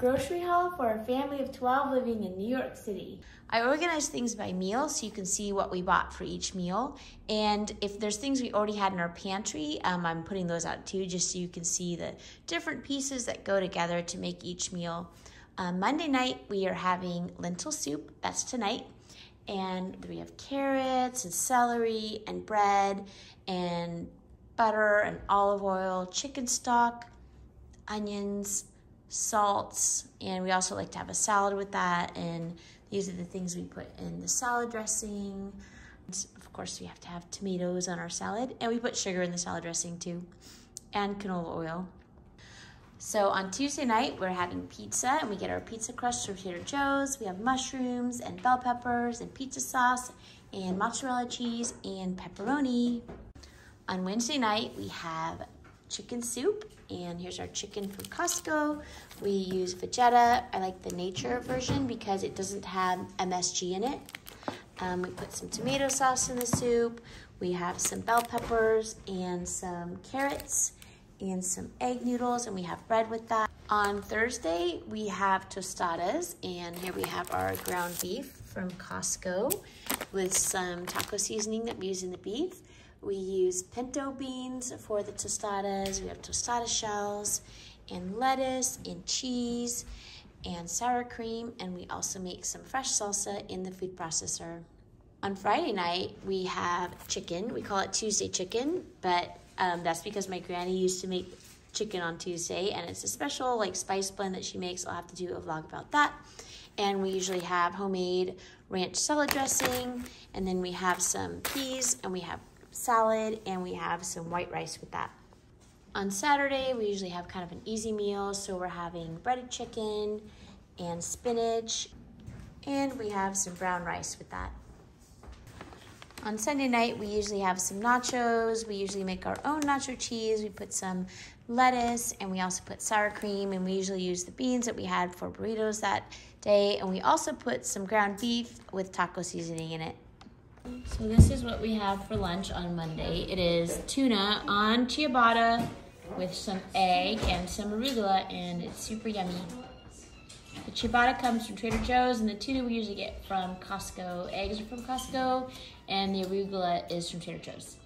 grocery haul for a family of 12 living in New York City. I organize things by meal so you can see what we bought for each meal. And if there's things we already had in our pantry, um, I'm putting those out too, just so you can see the different pieces that go together to make each meal. Um, Monday night, we are having lentil soup. That's tonight. And we have carrots and celery and bread and butter and olive oil, chicken stock, onions, salts, and we also like to have a salad with that. And these are the things we put in the salad dressing. And of course, we have to have tomatoes on our salad, and we put sugar in the salad dressing too, and canola oil. So on Tuesday night, we're having pizza, and we get our pizza crust from Trader Joe's. We have mushrooms and bell peppers and pizza sauce and mozzarella cheese and pepperoni. On Wednesday night, we have chicken soup, and here's our chicken from Costco. We use Vegeta. I like the nature version because it doesn't have MSG in it. Um, we put some tomato sauce in the soup. We have some bell peppers and some carrots and some egg noodles, and we have bread with that. On Thursday, we have tostadas, and here we have our ground beef from Costco with some taco seasoning that we use in the beef. We use pinto beans for the tostadas. We have tostada shells and lettuce and cheese and sour cream. And we also make some fresh salsa in the food processor. On Friday night, we have chicken. We call it Tuesday chicken, but um, that's because my granny used to make chicken on Tuesday, and it's a special like spice blend that she makes. I'll have to do a vlog about that. And we usually have homemade ranch salad dressing, and then we have some peas, and we have salad, and we have some white rice with that. On Saturday, we usually have kind of an easy meal, so we're having breaded chicken and spinach, and we have some brown rice with that. On Sunday night, we usually have some nachos. We usually make our own nacho cheese. We put some lettuce and we also put sour cream and we usually use the beans that we had for burritos that day. And we also put some ground beef with taco seasoning in it. So this is what we have for lunch on Monday. It is tuna on ciabatta with some egg and some arugula and it's super yummy. The ciabatta comes from Trader Joe's and the tuna we usually get from Costco. Eggs are from Costco and the arugula is from Trader Joe's.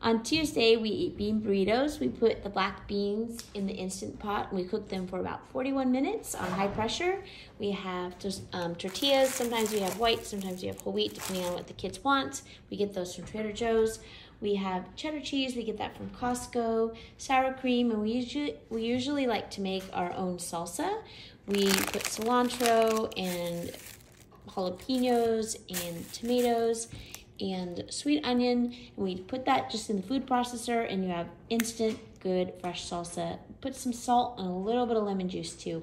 On Tuesday, we eat bean burritos. We put the black beans in the Instant Pot and we cook them for about 41 minutes on high pressure. We have just, um, tortillas. Sometimes we have white, sometimes we have whole wheat, depending on what the kids want. We get those from Trader Joe's. We have cheddar cheese. We get that from Costco. Sour cream, and we usually we usually like to make our own salsa. We put cilantro and jalapenos and tomatoes and sweet onion and we put that just in the food processor and you have instant good fresh salsa. Put some salt and a little bit of lemon juice too.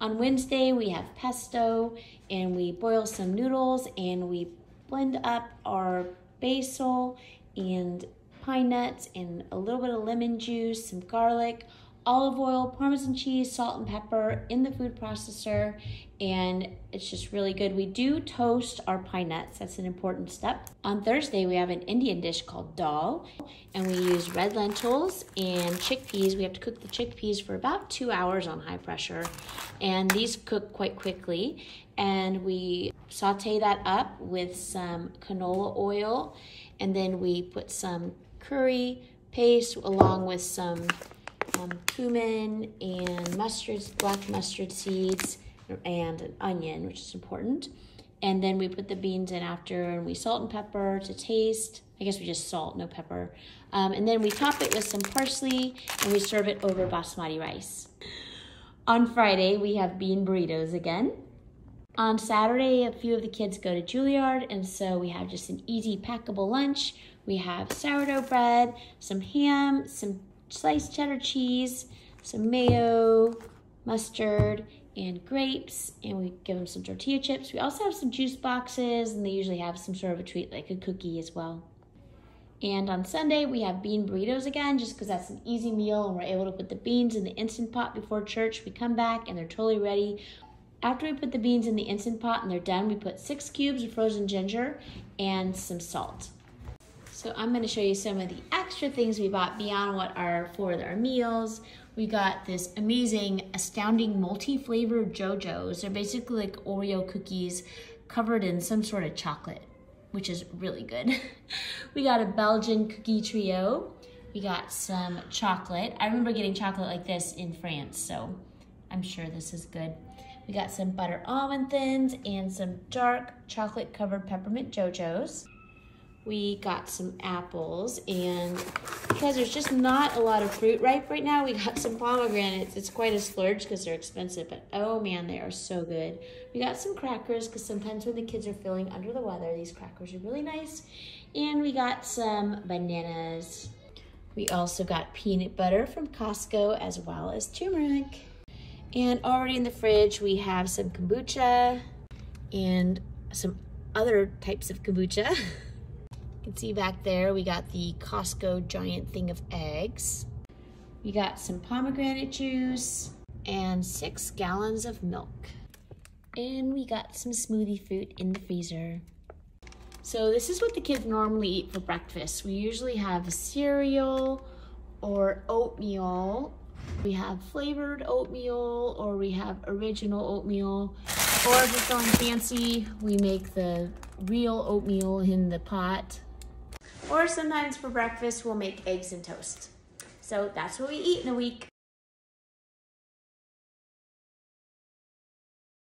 On wednesday we have pesto and we boil some noodles and we blend up our basil and pine nuts and a little bit of lemon juice some garlic olive oil, parmesan cheese, salt, and pepper in the food processor, and it's just really good. We do toast our pine nuts, that's an important step. On Thursday, we have an Indian dish called dal, and we use red lentils and chickpeas. We have to cook the chickpeas for about two hours on high pressure, and these cook quite quickly. And we saute that up with some canola oil, and then we put some curry paste along with some um, cumin and mustard, black mustard seeds, and an onion, which is important. And then we put the beans in after, and we salt and pepper to taste. I guess we just salt, no pepper. Um, and then we top it with some parsley, and we serve it over basmati rice. On Friday, we have bean burritos again. On Saturday, a few of the kids go to Juilliard, and so we have just an easy packable lunch. We have sourdough bread, some ham, some sliced cheddar cheese, some mayo, mustard, and grapes, and we give them some tortilla chips. We also have some juice boxes, and they usually have some sort of a treat like a cookie as well. And on Sunday, we have bean burritos again, just because that's an easy meal, and we're able to put the beans in the Instant Pot before church. We come back, and they're totally ready. After we put the beans in the Instant Pot and they're done, we put six cubes of frozen ginger and some salt. So I'm to show you some of the extra things we bought beyond what are for our meals. we got this amazing, astounding multi-flavored Joe-Joe's. They're basically like Oreo cookies covered in some sort of chocolate, which is really good. we got a Belgian cookie trio. We got some chocolate. I remember getting chocolate like this in France, so I'm sure this is good. We got some butter almond thins and some dark chocolate covered peppermint Joe-Joe's we got some apples and because there's just not a lot of fruit ripe right now we got some pomegranates. It's quite a splurge because they're expensive but oh man they are so good. We got some crackers because sometimes when the kids are feeling under the weather these crackers are really nice. And we got some bananas. We also got peanut butter from Costco as well as turmeric. And already in the fridge we have some kombucha and some other types of kombucha can see back there, we got the Costco giant thing of eggs. We got some pomegranate juice and six gallons of milk. And we got some smoothie fruit in the freezer. So this is what the kids normally eat for breakfast. We usually have cereal or oatmeal. We have flavored oatmeal or we have original oatmeal. Or if we're feeling fancy, we make the real oatmeal in the pot or sometimes for breakfast, we'll make eggs and toast. So that's what we eat in a week.